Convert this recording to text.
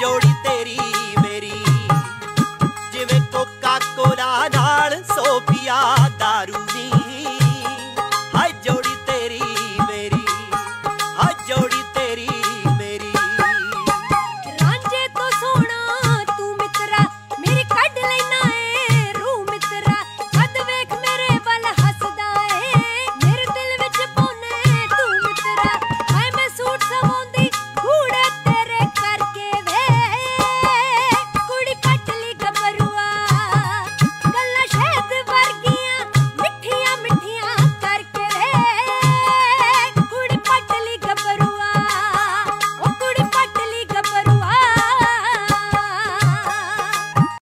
ਜੋੜੀ ਤੇਰੀ ਮੇਰੀ। ਜਿਵੇਂ ਕੋਕਾ ਕੋਲਾ ਨਾਲ